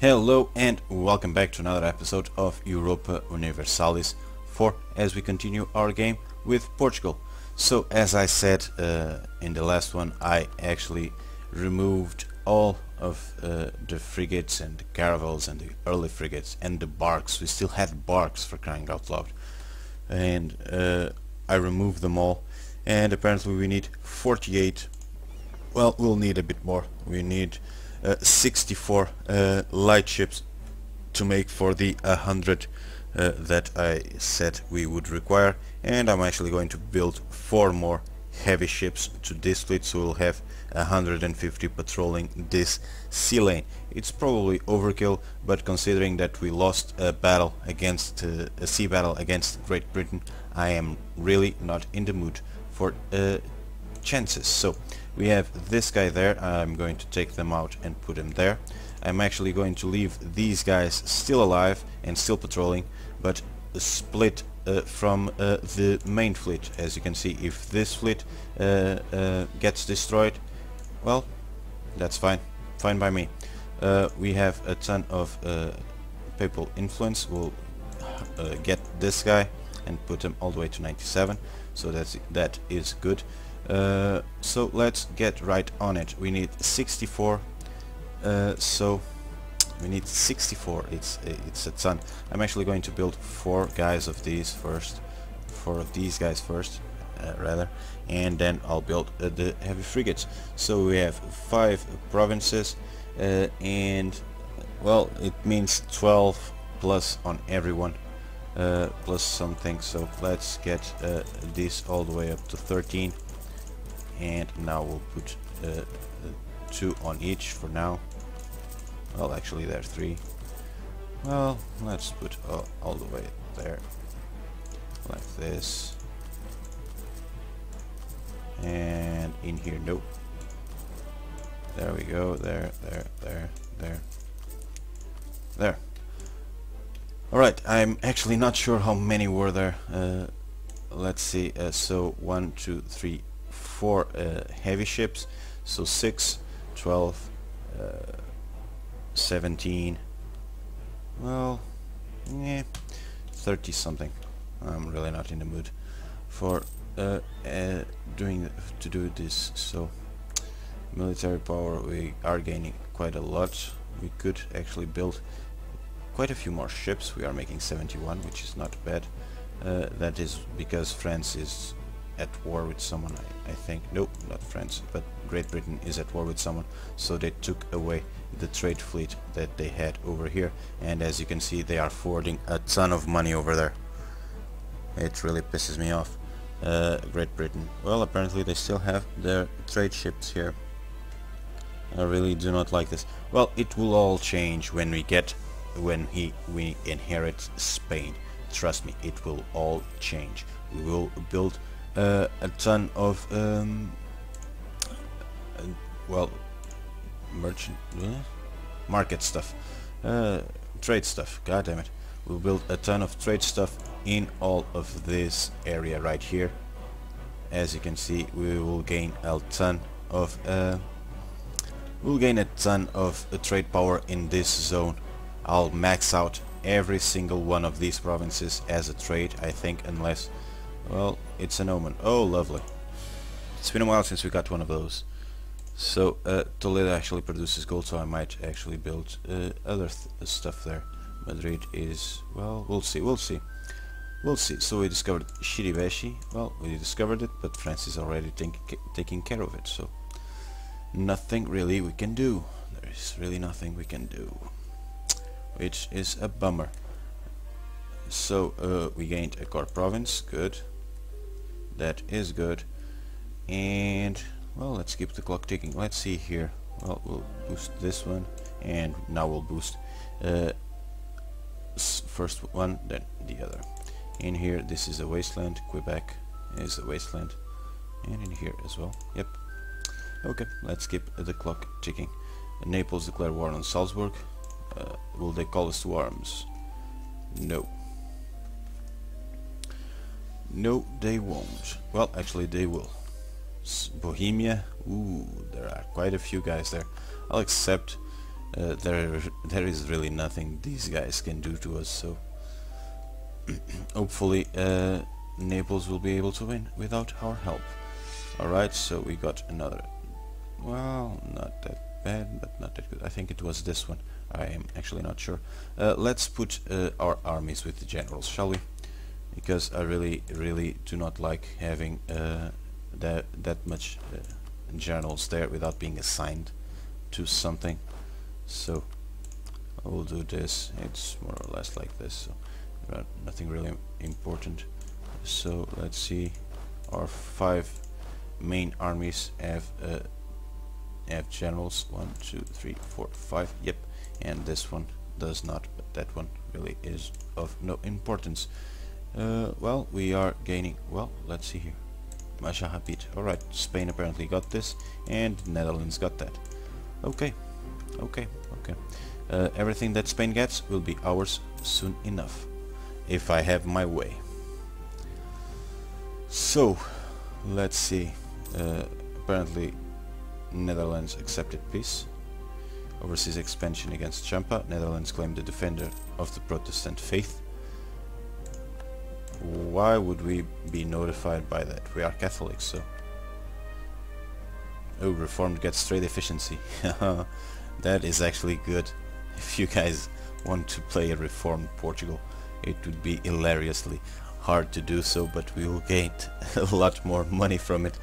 Hello and welcome back to another episode of Europa Universalis 4 as we continue our game with Portugal. So as I said uh, in the last one I actually removed all of uh, the frigates and the caravels and the early frigates and the barks. We still had barks for crying out loud. And uh, I removed them all and apparently we need 48 well we'll need a bit more. We need 64 uh, light ships to make for the 100 uh, that I said we would require and I'm actually going to build four more heavy ships to this fleet so we'll have 150 patrolling this sea lane. It's probably overkill but considering that we lost a battle against uh, a sea battle against Great Britain I am really not in the mood for uh, chances. So we have this guy there. I'm going to take them out and put him there. I'm actually going to leave these guys still alive and still patrolling, but split uh, from uh, the main fleet. As you can see, if this fleet uh, uh gets destroyed, well, that's fine. Fine by me. Uh, we have a ton of uh, papal influence. We'll get this guy and put him all the way to 97. So that's that is good. Uh, so let's get right on it. We need 64. Uh, so we need 64. It's it's a ton. I'm actually going to build four guys of these first, four of these guys first, uh, rather, and then I'll build uh, the heavy frigates. So we have five provinces, uh, and well, it means 12 plus on everyone. Plus something so let's get this all the way up to 13 and now we'll put uh, two on each for now. Well actually there are three. Well let's put all, all the way there like this. And in here nope. There we go there there there there there. Alright I'm actually not sure how many were there. Uh, let's see uh, so one two three four uh, heavy ships. So 6 12 uh, 17 well yeah 30 something. I'm really not in the mood for uh, uh, doing to do this. So military power we are gaining quite a lot. We could actually build quite a few more ships. We are making 71 which is not bad. Uh, that is because France is at war with someone, I, I think. Nope, not France, but Great Britain is at war with someone, so they took away the trade fleet that they had over here, and as you can see, they are forwarding a ton of money over there. It really pisses me off. Uh, Great Britain. Well, apparently they still have their trade ships here. I really do not like this. Well, it will all change when we get, when he, we inherit Spain. Trust me, it will all change. We will build uh, a ton of um, uh, well merchant uh, market stuff. Uh, trade stuff god damn it we'll build a ton of trade stuff in all of this area right here. As you can see we will gain a ton of uh, we'll gain a ton of uh, trade power in this zone. I'll max out every single one of these provinces as a trade I think unless well, it's an omen. Oh, lovely. It's been a while since we got one of those. So, uh, Toledo actually produces gold, so I might actually build uh, other th stuff there. Madrid is, well, we'll see, we'll see. We'll see. So we discovered Shiribeshi. Well, we discovered it, but France is already taking care of it, so nothing really we can do. There is really nothing we can do. Which is a bummer. So uh, we gained a core province, good that is good. And well let's keep the clock ticking. Let's see here. Well we'll boost this one and now we'll boost uh, first one then the other. In here this is a wasteland. Quebec is a wasteland. And in here as well. Yep. Okay. Let's keep the clock ticking. Naples declare war on Salzburg. Uh, will they call us to arms? No no, they won't. Well, actually they will. S Bohemia, ooh, there are quite a few guys there. I'll accept uh, there there is really nothing these guys can do to us so hopefully uh, Naples will be able to win without our help alright so we got another well not that bad but not that good I think it was this one I am actually not sure uh, let's put uh, our armies with the generals shall we because I really really do not like having uh, that that much uh, generals there without being assigned to something. So I will do this. It's more or less like this so nothing really important. So let's see. Our five main armies have uh, have generals. One two three four five. Yep. And this one does not but that one really is of no importance uh, well we are gaining well let's see here. Masha Habit alright Spain apparently got this and Netherlands got that. Okay okay okay. Uh, everything that Spain gets will be ours soon enough if I have my way. So let's see. Uh, apparently Netherlands accepted peace. Overseas expansion against Champa. Netherlands claimed the defender of the Protestant faith why would we be notified by that? We are Catholics so. Oh reformed gets trade efficiency. That is actually good. If you guys want to play a reformed Portugal it would be hilariously hard to do so but we will gain a lot more money from it.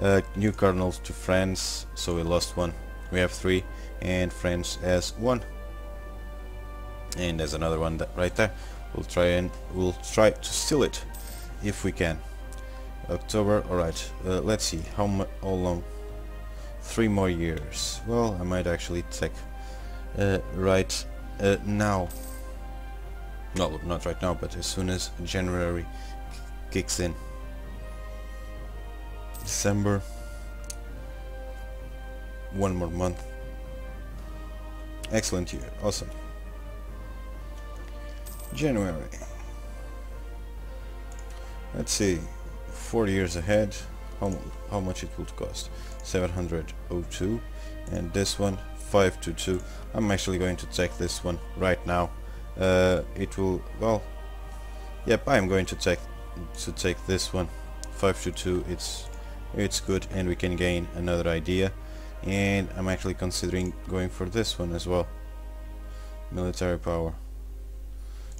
Uh, new cardinals to France so we lost one. We have three and France has one. And there's another one right there we'll try and we'll try to steal it if we can. October alright. Uh, let's see how, how long? Three more years. Well I might actually take uh, right uh, now. No not right now but as soon as January kicks in. December. One more month. Excellent year. Awesome January. Let's see four years ahead how, how much it would cost? 702 and this one 522 I'm actually going to take this one right now. Uh, it will well yep I'm going to take to take this one. 522 it's it's good and we can gain another idea. And I'm actually considering going for this one as well. Military power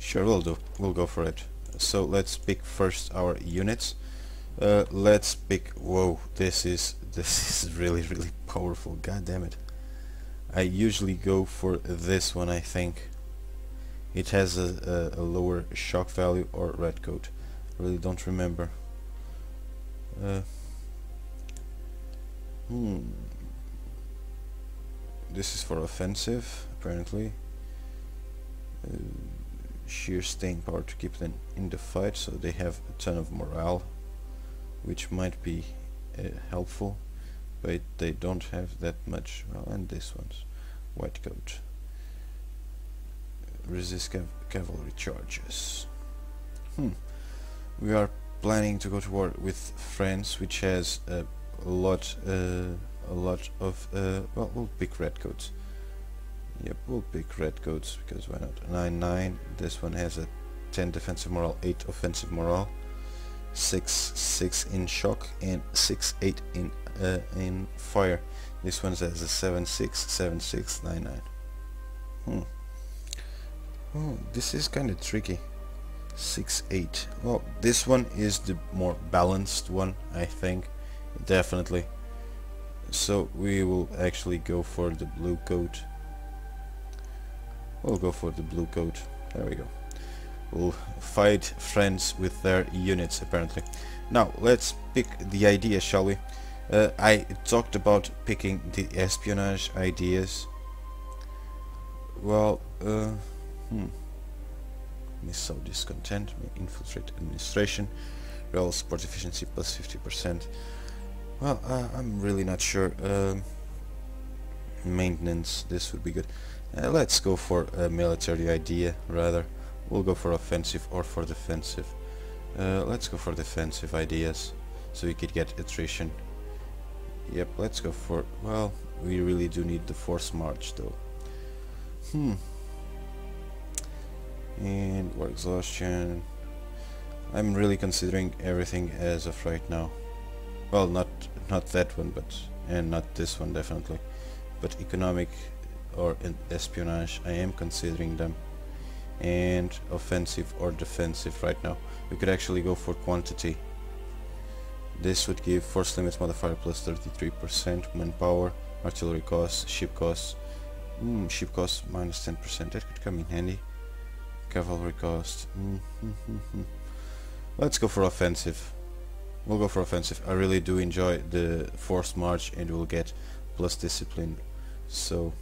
Sure, we'll do. We'll go for it. So let's pick first our units. Uh, let's pick. Whoa, this is this is really really powerful. God damn it! I usually go for this one. I think it has a, a, a lower shock value or red coat. Really don't remember. Uh, hmm. This is for offensive, apparently. Uh, sheer staying power to keep them in the fight so they have a ton of morale which might be uh, helpful but they don't have that much. Well and this one's white coat. Resist cav cavalry charges. Hmm. We are planning to go to war with France which has a lot uh, a lot of uh, well we'll pick redcoats Yep, we'll pick red coats because why not? 9 9. This one has a 10 defensive morale, 8 offensive morale, 6 6 in shock, and 6 8 in uh, in fire. This one has a 7 6 7 6 9 9. Hmm. Oh, this is kind of tricky. 6 8. Well, this one is the more balanced one, I think. Definitely. So we will actually go for the blue coat We'll go for the blue coat. There we go. We'll fight friends with their units apparently. Now let's pick the idea shall we? Uh, I talked about picking the espionage ideas. Well, uh, hmm. Miss discontent, infiltrate administration, rail support efficiency plus 50%. Well, uh, I'm really not sure. Um, maintenance, this would be good. Uh, let's go for a military idea rather. We'll go for offensive or for defensive. Uh, let's go for defensive ideas so we could get attrition. Yep, let's go for, well, we really do need the force march though. Hmm. And war exhaustion. I'm really considering everything as of right now. Well, not not that one, but and not this one definitely, but economic or espionage. I am considering them, and offensive or defensive right now. We could actually go for quantity. This would give force limits modifier plus 33%, manpower, artillery costs, ship costs. Mm, ship costs minus 10%. That could come in handy. Cavalry cost. Mm -hmm. Let's go for offensive. We'll go for offensive. I really do enjoy the forced march and we'll get plus discipline. So,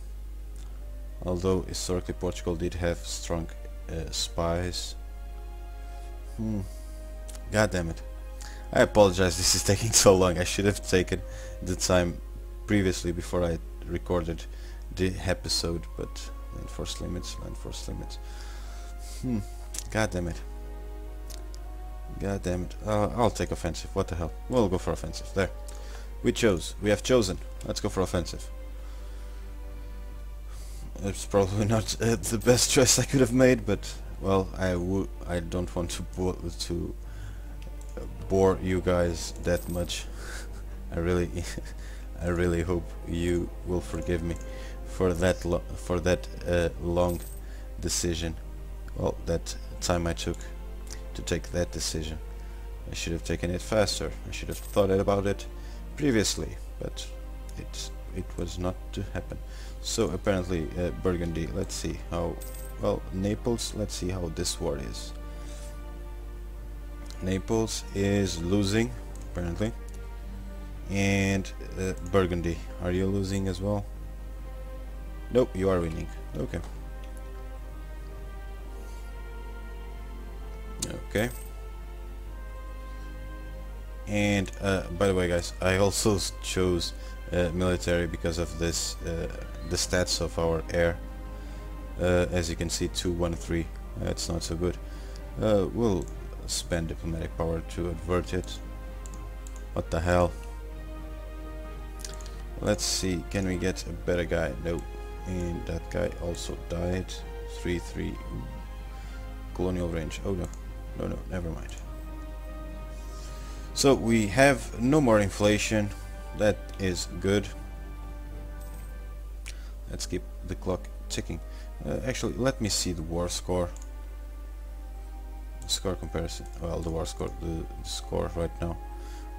although historically Portugal did have strong uh, spies. Hmm. God damn it. I apologize this is taking so long. I should have taken the time previously before I recorded the episode, but land force limits, land force limits. Hmm. God damn it. God damn it. Uh, I'll take offensive. What the hell? We'll go for offensive. There. We chose. We have chosen. Let's go for offensive. It's probably not uh, the best choice I could have made, but well, I would. I don't want to bo to bore you guys that much. I really, I really hope you will forgive me for that for that uh, long decision. Well, that time I took to take that decision. I should have taken it faster. I should have thought about it previously, but it it was not to happen. So apparently uh, Burgundy, let's see how, well Naples, let's see how this war is. Naples is losing, apparently. And uh, Burgundy, are you losing as well? Nope, you are winning. Okay. Okay. And uh, by the way guys, I also chose military because of this, uh, the stats of our heir. Uh, as you can see, 213, that's not so good. Uh, we'll spend diplomatic power to avert it. What the hell? Let's see, can we get a better guy? No. And that guy also died. 3-3. Colonial range. Oh no. No, no, never mind. So we have no more inflation. That is good. Let's keep the clock ticking. Uh, actually, let me see the war score. The score comparison. Well, the war score, the, the score right now.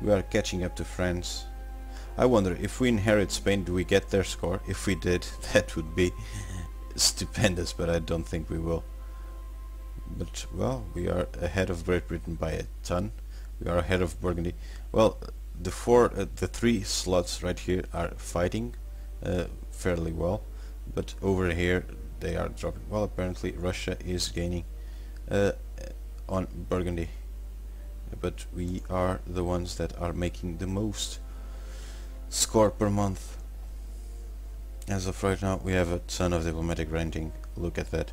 We are catching up to France. I wonder if we inherit Spain, do we get their score? If we did, that would be stupendous, but I don't think we will but well we are ahead of Great Britain by a ton we are ahead of Burgundy well the four uh, the three slots right here are fighting uh, fairly well but over here they are dropping. Well apparently Russia is gaining uh, on Burgundy but we are the ones that are making the most score per month. As of right now we have a ton of diplomatic ranting look at that.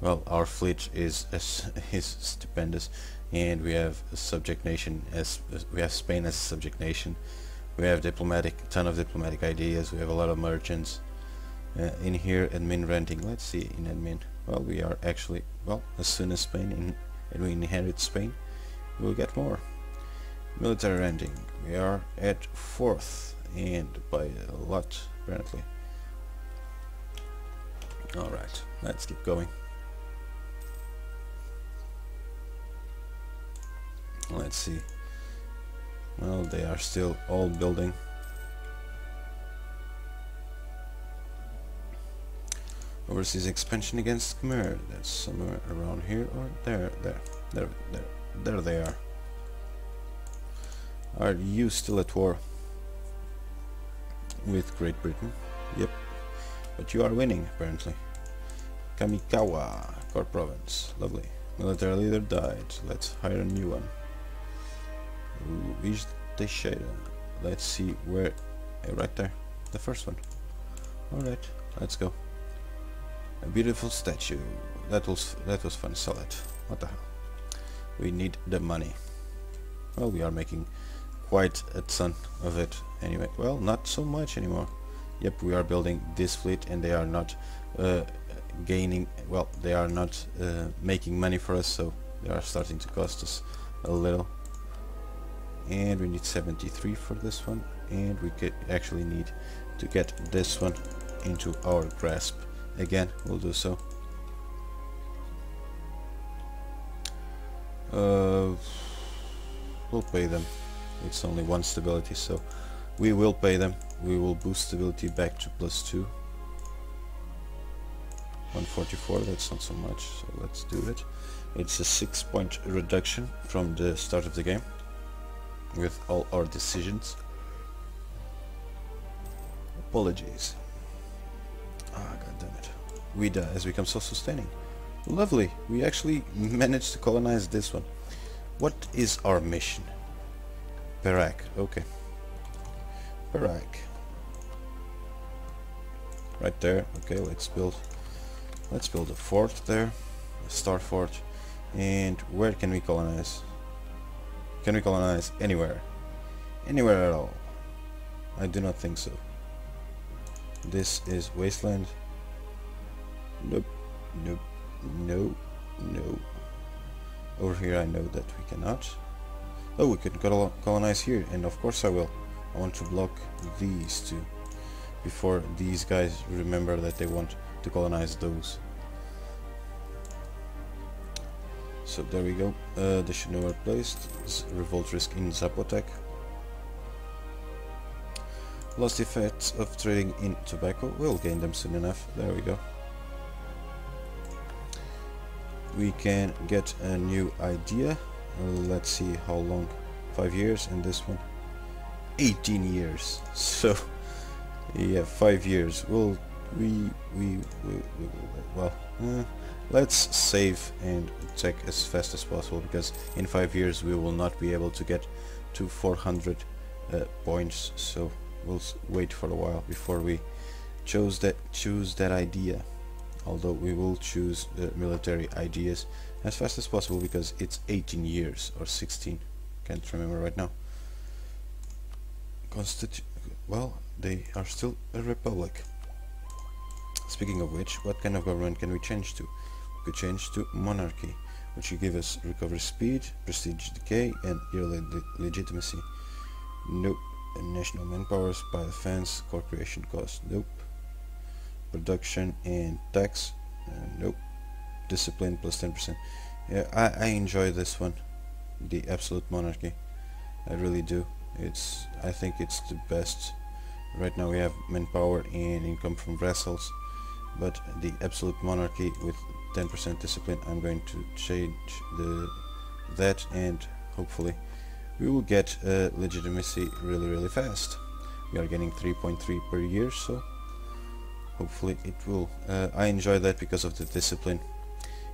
Well, our fleet is is stupendous, and we have a subject nation as we have Spain as a subject nation. We have diplomatic, ton of diplomatic ideas. We have a lot of merchants uh, in here. Admin renting. Let's see in admin. Well, we are actually well as soon as Spain in, and we inherit Spain, we'll get more. Military renting. We are at fourth, and by a lot apparently. All right, let's keep going. Let's see. Well, they are still all building. Overseas expansion against Khmer. That's somewhere around here or there, there, there, there, there they are. Are you still at war with Great Britain? Yep. But you are winning, apparently. Kamikawa, Core Province. Lovely. Military leader died. Let's hire a new one. Which the shader? Let's see where. Uh, right there, the first one. All right, let's go. A beautiful statue. That was that was fun. Sell it. What the hell? We need the money. Well, we are making quite a ton of it anyway. Well, not so much anymore. yep we are building this fleet and they are not uh, gaining well they are not uh, making money for us so they are starting to cost us a little and we need 73 for this one. And we actually need to get this one into our grasp. Again we'll do so. Uh, we'll pay them. It's only one stability so we will pay them. We will boost stability back to plus 2 144 that's not so much so let's do it. It's a 6 point reduction from the start of the game with all our decisions. Apologies. Ah god damn it. Ouidah has become self-sustaining lovely. We actually managed to colonize this one. What is our mission? Perak. Okay. Perak. Right there. Okay let's build let's build a fort there. A star fort. And where can we colonize can we colonize anywhere? Anywhere at all? I do not think so. This is wasteland? Nope. Nope. No no over here I know that we cannot. Oh we could colonize here and of course I will. I want to block these two before these guys remember that they want to colonize those so there we go. Uh, know where placed revolt risk in Zapotec. Lost the effects of trading in tobacco. We'll gain them soon enough. There we go. We can get a new idea. Let's see how long. Five years and this one. 18 years. So yeah five years. We'll we we, we, we well uh, let's save and check as fast as possible because in five years we will not be able to get to 400 uh, points so we'll wait for a while before we choose that choose that idea. Although we will choose the military ideas as fast as possible because it's 18 years or 16 can't remember right now. Constitu well they are still a republic. Speaking of which what kind of government can we change to could change to monarchy which will give us recovery speed prestige decay and le legitimacy. Nope. National manpower by defense corporation cost nope. Production and tax uh, nope. Discipline plus 10% yeah I, I enjoy this one the absolute monarchy. I really do. It's I think it's the best. Right now we have manpower and income from vassals but the absolute monarchy with 10% discipline I'm going to change the that and hopefully we will get uh, legitimacy really really fast. We are getting 3.3 per year so hopefully it will uh, I enjoy that because of the discipline.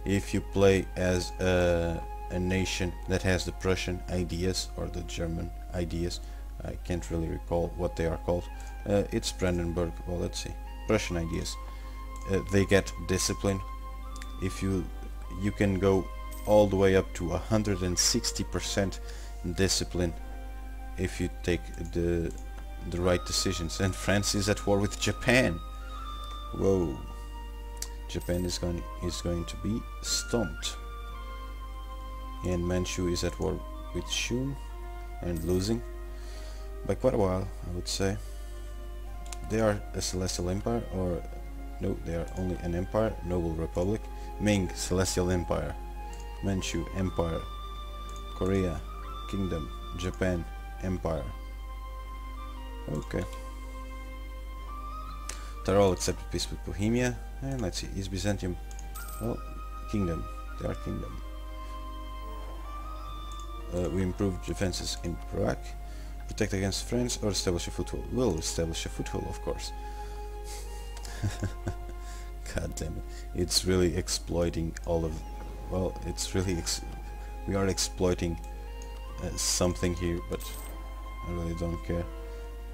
If you play as a, a, nation that has the Prussian ideas or the German ideas I can't really recall what they are called uh, it's Brandenburg well let's see Prussian ideas uh, they get discipline if you you can go all the way up to 160% discipline if you take the the right decisions and France is at war with Japan Whoa. Japan is going is going to be stomped. And Manchu is at war with Shun and losing by quite a while, I would say. They are a Celestial Empire, or no, they are only an empire, Noble Republic, Ming, Celestial Empire, Manchu, Empire, Korea, Kingdom, Japan, Empire. Okay. Tyrol accepted peace with Bohemia. And let's see, is Byzantium... Well, kingdom. They are kingdom. Uh, we improved defenses in Prague. Protect against France or establish a foothold. We'll establish a foothold, of course. God damn it. It's really exploiting all of... Well, it's really... we are exploiting uh, something here, but I really don't care.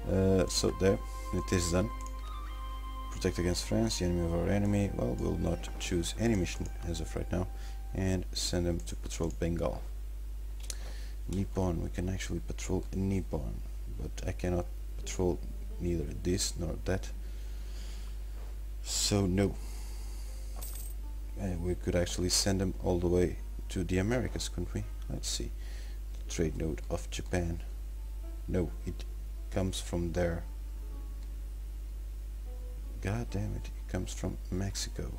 Uh, so there, it is done protect against France, the enemy of our enemy. Well, we'll not choose any mission as of right now and send them to patrol Bengal. Nippon, we can actually patrol Nippon, but I cannot patrol neither this nor that So no. Uh, we could actually send them all the way to the Americas, couldn't we? Let's see. Trade note of Japan. No, it comes from there. God damn it, it comes from Mexico.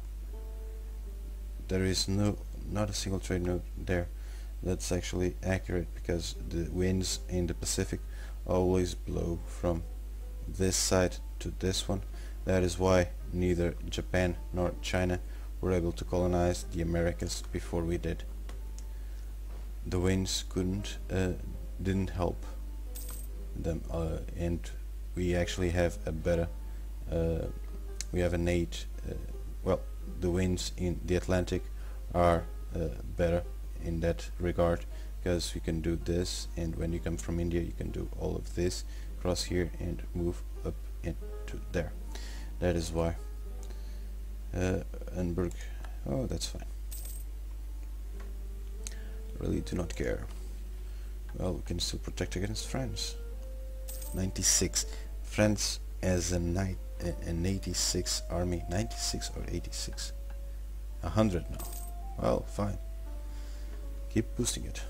There is no, not a single trade node there. That's actually accurate because the winds in the Pacific always blow from this side to this one. That is why neither Japan nor China were able to colonize the Americas before we did. The winds couldn't, uh, didn't help them, uh, and we actually have a better, uh, we have an eight. Uh, well, the winds in the Atlantic are uh, better in that regard because you can do this, and when you come from India, you can do all of this, cross here, and move up into there. That is why. Uh, Enberg, oh, that's fine. Really do not care. Well, we can still protect against France. 96. France as a night an 86 army. 96 or 86? 100 now. Well, fine. Keep boosting it.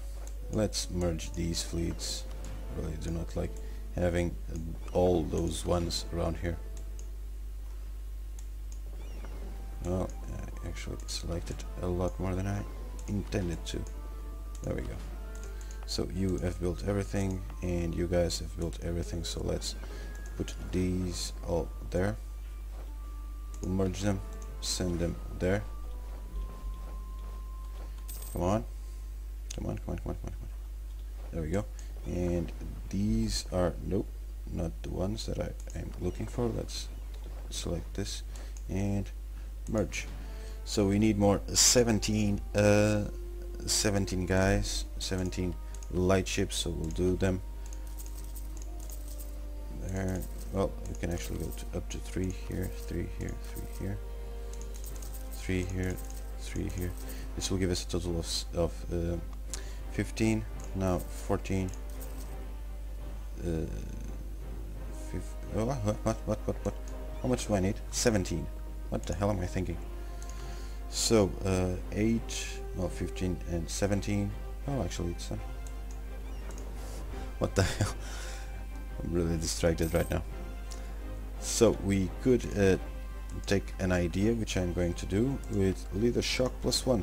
Let's merge these fleets. Really do not like having all those ones around here. Well, I actually selected a lot more than I intended to. There we go. So you have built everything and you guys have built everything so let's put these all there. Merge them, send them there. Come on, come on, come on, come on, come on. There we go. And these are, nope, not the ones that I am looking for. Let's select this and merge so we need more. 17 uh, 17 guys 17 light ships so we'll do them. There well we can actually go to up to three here three here three here. Three here three here. This will give us a total of, of uh, 15 now 14 uh, oh, what, what, what, what, what, how much do I need? 17 what the hell am I thinking? So, uh, 8, well, 15 and 17. Oh, actually it's... Uh, what the hell? I'm really distracted right now. So, we could uh, take an idea, which I'm going to do, with leader shock plus 1.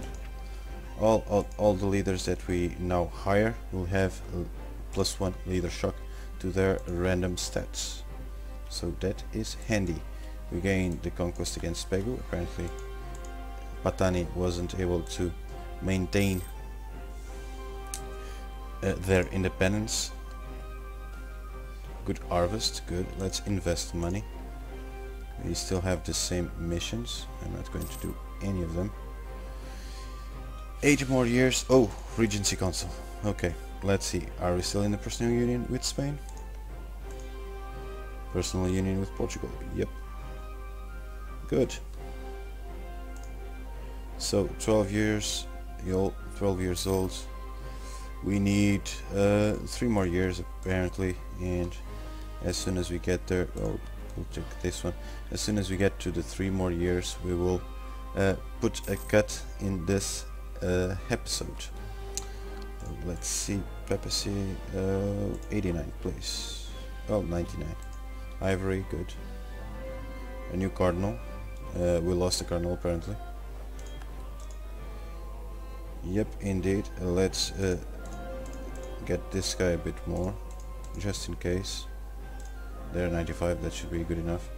All, all, all the leaders that we now hire will have plus 1 leader shock to their random stats. So that is handy. We gained the conquest against Pegu. Apparently Patani wasn't able to maintain uh, their independence. Good harvest, good. Let's invest money. We still have the same missions. I'm not going to do any of them. Eight more years. Oh, Regency Council. Okay, let's see. Are we still in the personal union with Spain? Personal union with Portugal. Yep. Good. So 12 years, old, 12 years old. We need uh, three more years apparently, and as soon as we get there, oh, we'll check this one. As soon as we get to the three more years, we will uh, put a cut in this uh, episode. let's see, papacy, uh, 89, please. Oh, 99. Ivory, good. A new cardinal. Uh, we lost the cardinal apparently. Yep, indeed. Let's uh, get this guy a bit more, just in case. There, 95, that should be good enough.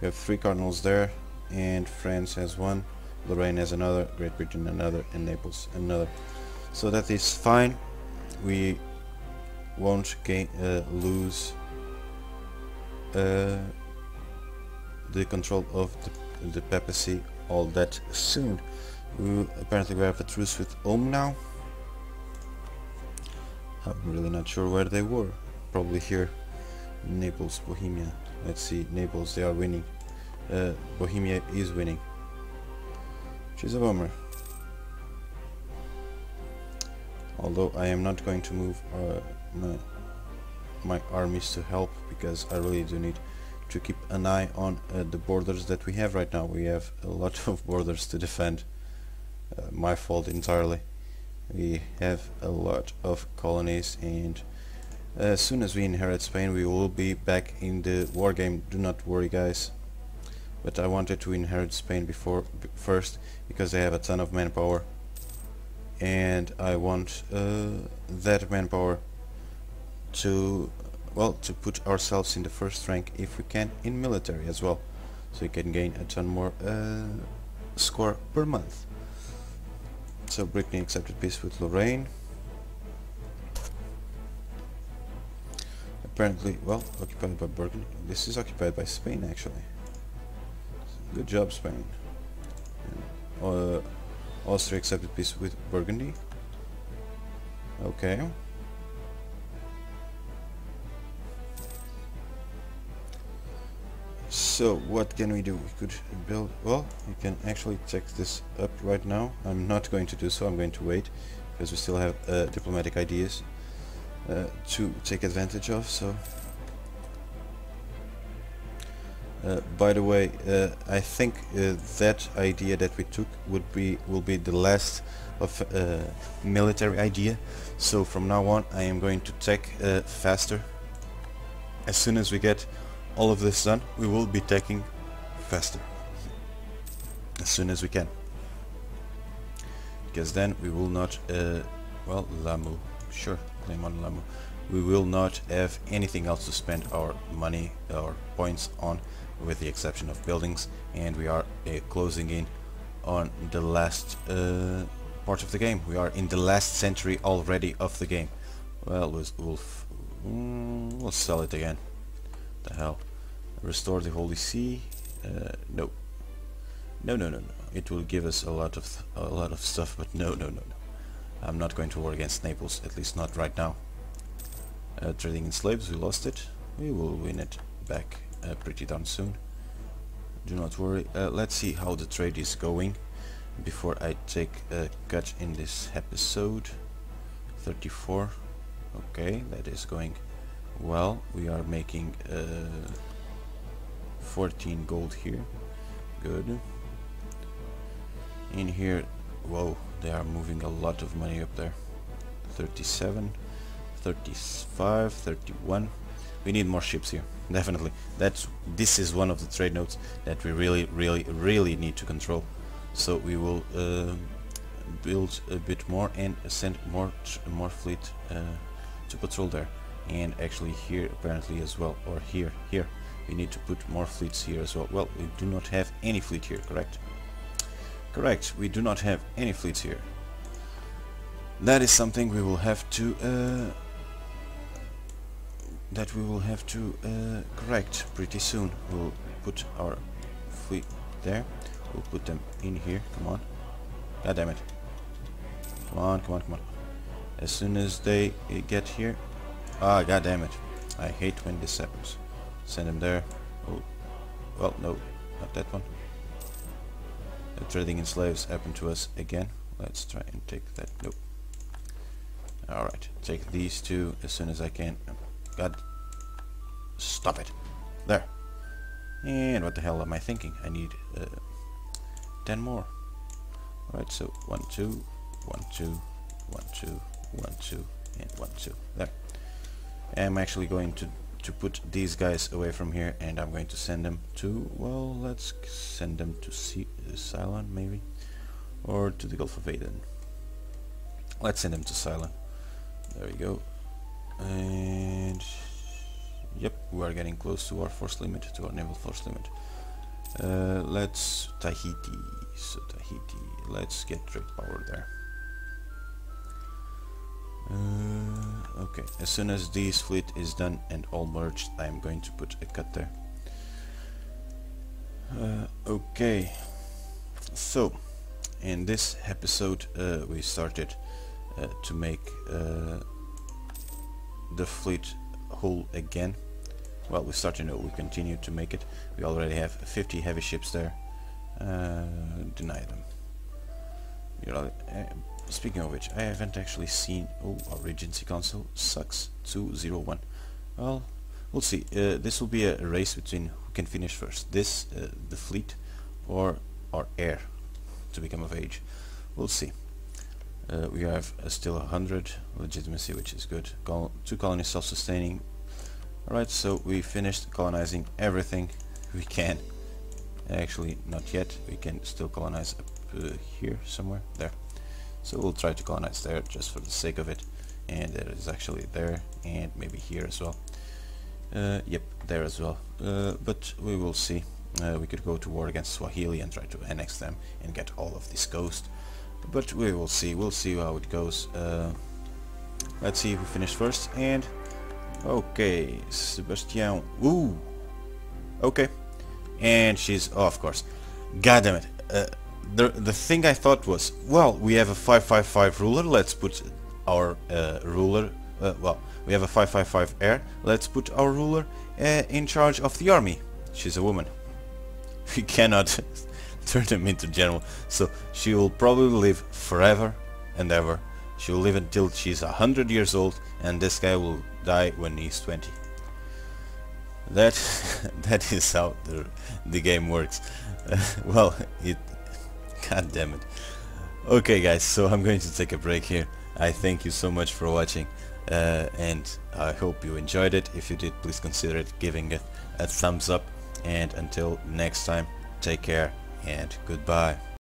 We have three cardinals there, and France has one, Lorraine has another, Great Britain another, and Naples another. So that is fine. We won't gain, uh, lose uh, the control of the the papacy all that soon. We, apparently we have a truce with Ulm now. I'm really not sure where they were. Probably here. Naples, Bohemia. Let's see, Naples, they are winning. Uh, Bohemia is winning. She's a bummer. Although I am not going to move uh, my, my armies to help because I really do need to keep an eye on uh, the borders that we have right now. We have a lot of borders to defend. Uh, my fault entirely. We have a lot of colonies and as soon as we inherit Spain we will be back in the war game. Do not worry guys. But I wanted to inherit Spain before first because they have a ton of manpower and I want uh, that manpower to well to put ourselves in the first rank if we can in military as well. So we can gain a ton more uh, score per month. So Brittany accepted peace with Lorraine. Apparently well occupied by Burgundy. This is occupied by Spain actually. Good job Spain. Uh, Austria accepted peace with Burgundy. Okay. So what can we do? We could build, well, we can actually check this up right now. I'm not going to do so, I'm going to wait because we still have uh, diplomatic ideas uh, to take advantage of, so uh, by the way, uh, I think uh, that idea that we took would be will be the last of uh, military idea. So from now on, I am going to take uh, faster. As soon as we get all of this done, we will be taking faster. As soon as we can, because then we will not. well, Lamu, sure, claim on Lamu. We will not have anything else to spend our money, our points on with the exception of buildings and we are uh, closing in on the last uh, part of the game. We are in the last century already of the game. Well, we'll, we'll, mm, we'll sell it again. The hell. Restore the Holy See? Uh, no. No, no, no, no. It will give us a lot of a lot of stuff, but no, no, no, no. I'm not going to war against Naples, at least not right now. Uh, trading in slaves, we lost it. We will win it back uh, pretty darn soon. Do not worry. Uh, let's see how the trade is going before I take a cut in this episode. 34. Okay, that is going well. We are making uh, 14 gold here. Good. In here, whoa, they are moving a lot of money up there. 37, 35, 31. We need more ships here definitely. That's this is one of the trade nodes that we really, really, really need to control. So we will uh, build a bit more and send more more fleet uh, to patrol there. And actually here apparently as well, or here, here. We need to put more fleets here as well. Well, we do not have any fleet here, correct? Correct, we do not have any fleets here. That is something we will have to uh, that we will have to uh, correct pretty soon. We'll put our fleet there. We'll put them in here. Come on. God damn it. Come on, come on, come on. As soon as they uh, get here. Ah, god damn it. I hate when this happens. Send him there. Oh. Well, no. Not that one. The trading in slaves happened to us again. Let's try and take that. Nope. Alright. Take these two as soon as I can. God. Stop it. There. And what the hell am I thinking? I need uh, 10 more. Alright, so 1, 2, 1, 2, 1, 2, 1, 2, and 1, 2. There. I'm actually going to, to put these guys away from here and I'm going to send them to, well, let's send them to C uh, Ceylon maybe, or to the Gulf of Aden. Let's send them to Ceylon. There we go and yep we are getting close to our force limit to our naval force limit uh, let's Tahiti so Tahiti let's get trade power there uh, okay as soon as this fleet is done and all merged I'm going to put a cut there uh, okay so in this episode uh, we started uh, to make uh, the fleet whole again. Well, we start to know we continue to make it. We already have 50 heavy ships there. Uh, deny them. Speaking of which, I haven't actually seen. Oh, our Regency Council sucks. 201. Well, we'll see. Uh, this will be a race between who can finish first. This, uh, the fleet, or our heir to become of age. We'll see. Uh, we have uh, still 100 legitimacy, which is good. Col two colonies self-sustaining. Alright, so we finished colonizing everything we can. Actually, not yet. We can still colonize up uh, here somewhere. There. So we'll try to colonize there just for the sake of it. And it is actually there, and maybe here as well. Uh, yep, there as well. Uh, but we will see. Uh, we could go to war against Swahili and try to annex them and get all of this coast. But we will see. We'll see how it goes. Uh, let's see who finished first. And okay, Sebastian. Ooh. Okay. And she's oh, of course. God damn it. The the thing I thought was, well, we have a 555 ruler. Let's put our uh, ruler. Uh, well, we have a 555 heir. Let's put our ruler uh, in charge of the army. She's a woman. We cannot turn him into general. So she will probably live forever and ever. She will live until she's a hundred years old, and this guy will die when he's 20. That that is how the the game works. Uh, well, it. God damn it. Okay, guys. So I'm going to take a break here. I thank you so much for watching, uh, and I hope you enjoyed it. If you did, please consider it giving it a thumbs up. And until next time, take care and goodbye.